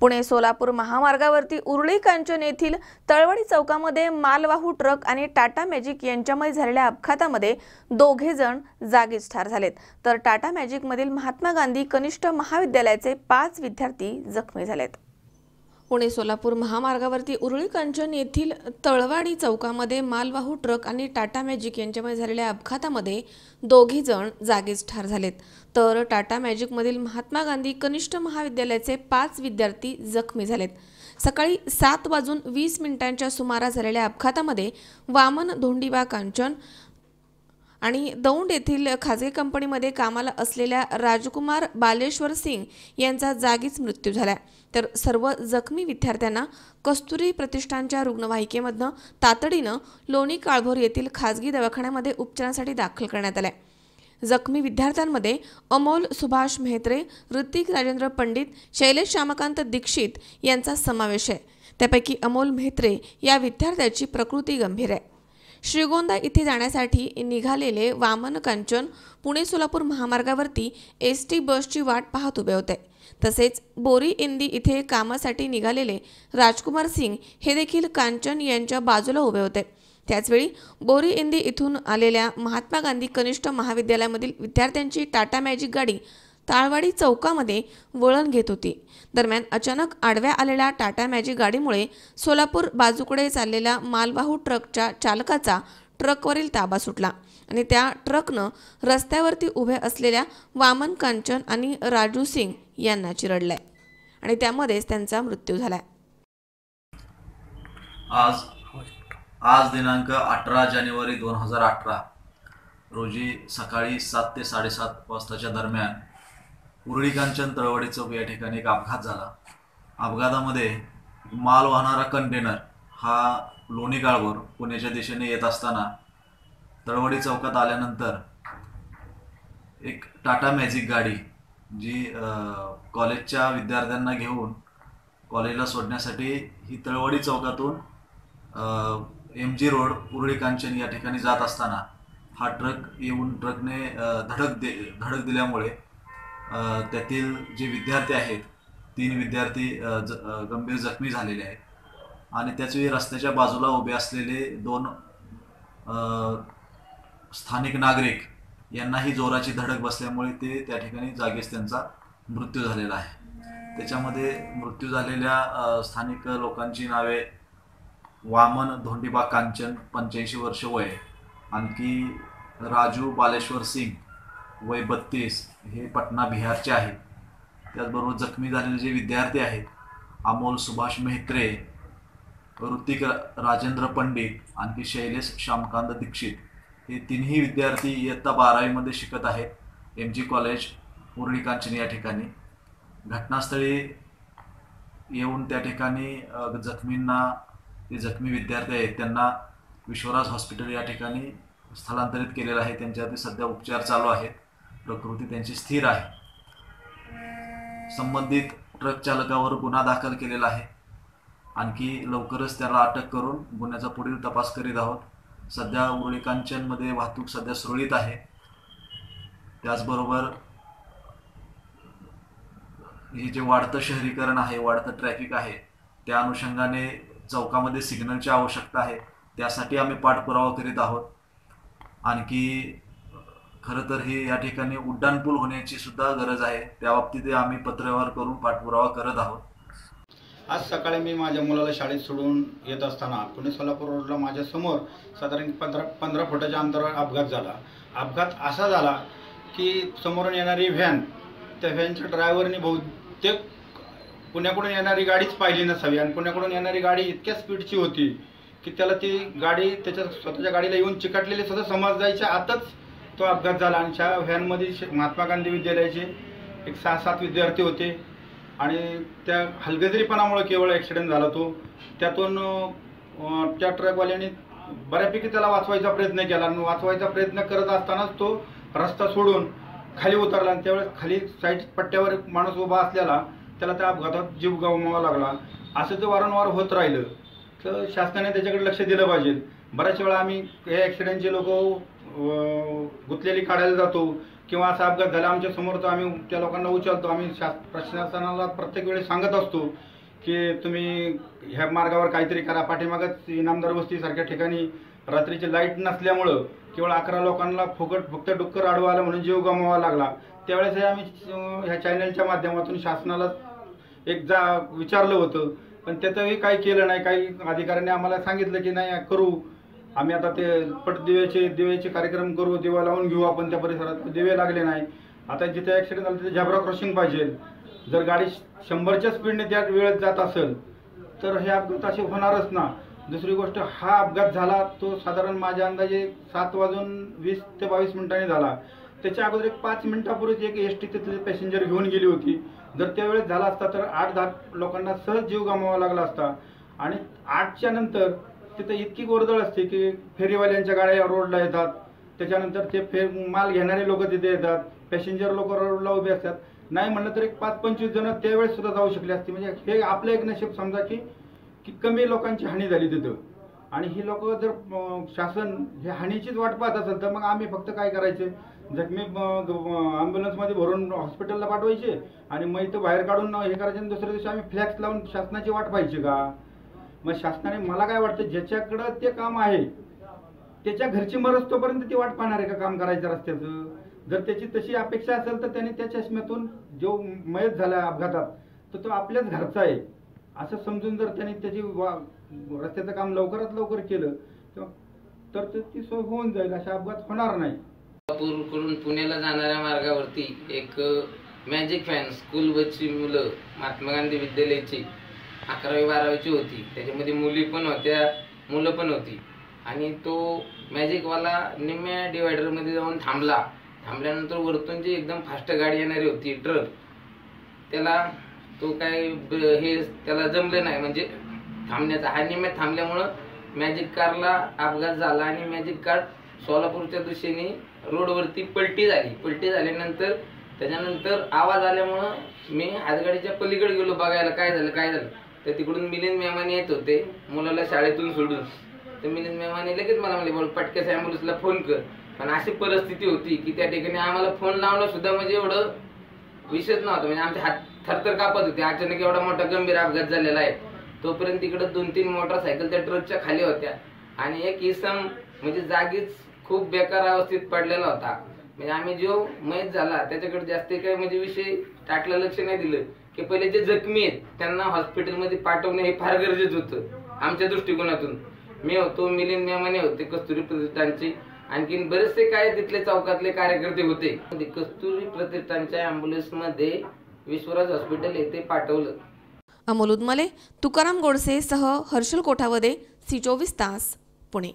पुणे सोलापूर महामार्गावरती उरळी कांचन येथील तळवडी चौकामध्ये मालवाहू ट्रक आणि टाटा मॅजिक यांच्यामध्ये झालेल्या अपघातामध्ये दोघे जण जागीच ठार झालेत. तर टाटा मॅजिकमधील महात्मा गांधी कनिष्ठ महाविद्यालयाचे पाच विद्यार्थी जखमी झालेत. पुणे सोलापूर महामार्गावरती उरळी कांचन येथील तळवाडी चौकामध्ये मालवाहू ट्रक आणि टाटा मॅजिक यांच्यामध्ये झालेल्या अपघातामध्ये दोघी जण जागीच ठार झालेत. तर टाटा मॅजिकमधील महात्मा गांधी कनिष्ठ महाविद्यालयाचे पाच विद्यार्थी जखमी झालेत. सकाळी सात वाजून वीस मिनिटांच्या सुमारास झालेल्या अपघातामध्ये वामन धोंडीबा कांचन आणि दौंड येथील खाजगी कंपनीमध्ये कामाला असलेल्या राजकुमार बालेश्वर सिंग यांचा जागीच मृत्यू झाला तर सर्व जखमी विद्यार्थ्यांना कस्तुरी प्रतिष्ठानच्या रुग्णवाहिकेमधनं तातडीनं लोणी काळभोर येथील खाजगी दवाखान्यामध्ये उपचारासाठी दाखल करण्यात आलंय. जखमी विद्यार्थ्यांमध्ये अमोल सुभाष मेहत्रे ऋतिक राजेंद्र पंडित शैलेश श्यामकांत दीक्षित यांचा समावेश आहे. त्यापैकी अमोल मेहत्रे या विद्यार्थ्याची प्रकृती गंभीर आहे. श्रीगोंदा इथे जाण्यासाठी निघालेले वामन कांचन पुणे सोलापूर महामार्गावरती एस टी बसची वाट पाहत उभे होते. तसेच बोरी इंदी इथे कामासाठी निघालेले राजकुमार सिंग हे देखील कांचन यांच्या बाजूला उभे होते. त्याचवेळी बोरी इंदी इथून आलेल्या महात्मा गांधी कनिष्ठ महाविद्यालयामधील विद्यार्थ्यांची टाटा मॅजिक गाडी ताळवाडी चौकामध्ये वळण घेत होती. दरम्यान अचानक आडव्या आलेल्या टाटा मॅजिक गाडीमुळे सोलापूर बाजूकडे चाललेल्या मालवाहू ट्रकच्या चालकाचा ट्रकवरील ताबा सुटला आणि त्या ट्रकनं रस्त्यावरती उभ्या असलेल्या वामन कांचन आणि राजू सिंग यांना चिरडलाय आणि त्यामध्येच त्यांचा मृत्यू झालाय. आज आज दिनांक अठरा जानेवारी दोन हजार अठरा रोजी सकाळी सात ते साडेसात वाजताच्या दरम्यान उरळी कांचन तळवडी चौक या ठिकाणी एक अपघात झाला. अपघातामध्ये माल वाहणारा कंटेनर हा लोणी गाळवर पुण्याच्या दिशेने येत असताना तळवडी चौकात आल्यानंतर एक टाटा मॅजिक गाडी जी कॉलेजच्या विद्यार्थ्यांना घेऊन कॉलेजला सोडण्यासाठी ही तळवडी चौकातून M G road Urali Kanchan या ठिकाणी जात असताना हा ट्रक येऊन ट्रकने धडक दे धडक दिल्यामुळे त्यातील जे विद्यार्थी आहेत तीन विद्यार्थी ज गंभीर जखमी झालेले आहेत. आणि त्याचवेळी रस्त्याच्या बाजूला उभे असलेले दोन स्थानिक नागरिक यांनाही जोराची धडक बसल्यामुळे ते त्या ठिकाणी जागीच त्यांचा मृत्यू झालेला आहे. त्याच्यामध्ये मृत्यू झालेल्या स्थानिक लोकांची नावे वामन धोंडीबा कांचन पंच्याऐंशी वर्ष वय आणखी राजू बालेश्वर सिंग वय बत्तीस हे पटना बिहारचे आहेत त्याचबरोबर जखमी झालेले जे विद्यार्थी आहेत अमोल सुभाष मेहत्रे ऋतिक राजेंद्र पंडित आणखी शैलेश श्यामकांत दीक्षित हे तिन्ही विद्यार्थी इयत्ता बारावीमध्ये शिकत आहेत. एम जी कॉलेज उरळी या ठिकाणी. घटनास्थळी येऊन त्या ठिकाणी जखमींना जे जखमी विद्यार्थी आहेत त्यांना विश्वराज हॉस्पिटल या ठिकाणी स्थलांतरित केलेलं आहे. त्यांच्यावरती सध्या उपचार चालू आहेत. प्रकृती त्यांची स्थिर आहे. संबंधित ट्रक चालकावर गुन्हा दाखल केलेला आहे. आणखी लवकरच त्याला अटक करून गुन्ह्याचा पुढील तपास करीत आहोत. सध्या उरळीकांचनमध्ये वाहतूक सध्या सुरळीत आहे. त्याचबरोबर हे जे वाढतं शहरीकरण आहे वाढतं ट्रॅफिक आहे त्या अनुषंगाने चौकामध्ये सिग्नलची आवश्यकता आहे त्यासाठी आम्ही पाठपुरावा करीत आहोत. आणखी खरं तर हे या ठिकाणी उड्डाणपूल होण्याची सुद्धा गरज आहे. त्या बाबतीत आम्ही पत्रव्यवहार करून पाठपुरावा करत आहोत. आज सकाळी मी माझ्या मुलाला शाळेत सोडून येत असताना पुणे सोलापूर रोडला माझ्यासमोर साधारण पंधरा पंधरा फुटाच्या अंतरावर अपघात झाला. अपघात असा झाला की समोरून येणारी व्हॅन त्या व्हॅनच्या ड्रायव्हरने बहुतेक पुण्याकडून येणारी गाडीच पाहिली नसावी आणि पुण्याकडून येणारी गाडी इतक्या स्पीडची होती की त्याला ती गाडी त्याच्या स्वतःच्या गाडीला येऊन चिकटलेली सुद्धा समजायच्या आताच तो अपघात झाला आणि त्या व्हॅनमध्ये श- महात्मा गांधी विद्यालयाचे एक सहा सात विद्यार्थी होते. आणि त्या हलगर्जीपणामुळे केवळ ॲक्सिडेंट झाला तो. त्यातून त्या ट्रकवाल्याने बऱ्यापैकी त्याला वाचवायचा प्रयत्न केला आणि वाचवायचा प्रयत्न करत असतानाच तो रस्ता सोडून खाली उतरला आणि त्यावेळेस खाली साईड पट्ट्यावर एक माणूस उभा असलेला त्याला त्या अपघातात जीव गमवावा लागला. असं ते वारंवार होत राहिलं. तर शासनाने त्याच्याकडे लक्ष दिलं पाहिजे. बऱ्याच वेळा आम्ही हे ॲक्सिडेंटचे लोक गुंतलेली काढायला जातो किंवा असा अपघात झाला आमच्यासमोर तर आम्ही त्या लोकांना उचलतो. आम्ही शास प्रशासनाला प्रत्येक वेळेस सांगत असतो की तुम्ही ह्या मार्गावर काहीतरी करा. पाठीमागच इनामदार वस्तीसारख्या ठिकाणी रात्रीची लाइट नसल्यामुळं केवळ अकरा लोकांना फुकट फक्त डुक्कर आडवा आलं म्हणून जीव गमवावा लागला. त्यावेळेस आम्ही ह्या चॅनलच्या माध्यमातून शासनाला एक जा विचारलं होतं. पण त्याचंही काही केलं नाही. काही अधिकाऱ्यांनी आम्हाला सांगितलं की नाही करू. आम्ही आता ते पट दिव्याचे कार्यक्रम करू दिवा लावून घेऊ आपण त्या परिसरात. दिवे लागले नाही. आता जिथे ॲक्सिडेंट झालं तिथे झेब्रा क्रॉसिंग पाहिजे. जर गाडी शंभरच्या स्पीडने त्या वेळेत जात असेल तर हे अपघात असे होणारच ना. दुसरी गोष्ट हा अपघात झाला तो साधारण माझ्या अंदाजे सात वाजून वीस ते बावीस मिनिटांनी झाला. त्याच्या अगोदर एक पाच मिनिटापूर्वीच एक एस टी तिथले पॅसेंजर घेऊन गेली होती. जर त्यावेळेस झाला असता तर आठ दहा लोकांना सहज जीव गमावा लागला असता. आणि आठच्या नंतर तिथं इतकी गोरदळ असते की फेरीवाल्यांच्या गाड्या या रोडला येतात. त्याच्यानंतर ते फेर माल घेणारे लोक तिथे येतात. पॅसेंजर लोक रोडला उभे असतात. नाही म्हणलं तर एक पाच पंचवीस जण त्यावेळेस सुद्धा जाऊ शकले असते. म्हणजे हे आपलं एक नशीब समजा की की कमी लोकांची हानी झाली तिथं. आणि ही लोक जर शासन हे हानीचीच वाट पाहत असेल तर मग आम्ही फक्त काय करायचे? जखमी ॲम्ब्युलन्समध्ये भरून हॉस्पिटलला पाठवायचे आणि मग इथं बाहेर काढून हे करायचे आणि दुसऱ्या दिवशी आम्ही फ्लॅक्स लावून शासनाची वाट पाहिजे का? मग शासनाने मला काय वाटतं ज्याच्याकडं ते काम आहे त्याच्या घरची मरज तोपर्यंत ती वाट पाहणार आहे का काम करायचं रस्त्याचं? जर त्याची तशी अपेक्षा असेल तर त्याने त्या चष्म्यातून जो मयत झाला अपघातात तर तो आपल्याच घरचा आहे. असं समजून जर त्याने त्याची वा रस्त्याचं काम लवकरात लवकर केलं तर- ते- ती सोय होऊन जाईल अशा अपघात होणार नाही. कडून पुण्याला जाणाऱ्या मार्गावरती एक मॅजिक फॅन स्कूल बसची मुलं महात्मा गांधी विद्यालयाची अकरावी बारावीची होती. त्याच्यामध्ये मुली पण होत्या मुलं पण होती. आणि तो मॅजिकवाला निम्म्या डिवायडरमध्ये जाऊन थांबला. थांबल्यानंतर वरतून जी एकदम फास्ट गाडी येणारी होती ट्रक त्याला तो काय ब- हे त्याला जमलं नाही. म्हणजे थांबण्याचा हा निम्यात थांबल्यामुळं मॅजिक कारला अपघात झाला आणि मॅजिक कार सोलापूरच्या दिशेने रोडवरती पलटी झाली. पलटी झाल्यानंतर त्याच्यानंतर आवाज आल्यामुळं मी हातगाडीच्या पलीकडे गेलो बघायला काय झालं काय झालं. तर तिकडून मिलिंद मेमाने येत होते. मुलाला शाळेतून सोडून. तर मिलिंद मेमाने लगेच मला म्हणले बोल पटक्यास ॲम्ब्युलन्सला फोन कर. पण अशी परिस्थिती होती की त्या ठिकाणी आम्हाला फोन लावणं सुद्धा म्हणजे एवढं विषयच नव्हतं. म्हणजे आमचे हात थरथर कापत होते. अचानक एवढा मोठा गंभीर अपघात झालेला आहे. तोपर्यंत तिकडं दोन तीन मोटरसायकल त्या ट्रकच्या खाली होत्या. आणि एक इसम म्हणजे जागीच खूप बेकार अवस्थेत पडलेला होता. म्हणजे आम्ही जो मयत झाला त्याच्याकडे जास्त काही म्हणजे विषय टाकलं लक्ष नाही दिलं. की पहिले जे जखमी आहेत त्यांना हॉस्पिटलमध्ये पाठवणं हे फार गरजेचं होतं आमच्या दृष्टिकोनातून. मी होतो मिलिंद मेमाने होते कस्तुरी प्रतिष्ठानचे. आणखीन बरेचसे काय तिथले चौकातले कार्यकर्ते होते. म्हणजे कस्तुरी प्रतिष्ठानच्या अँब्युलन्समध्ये विश्वराज हॉस्पिटल येथे पाठवलं. अमोल उदमले तुकाराम गोडसे सह हर्षल कोठावदे सी चोवीस तास पुणे.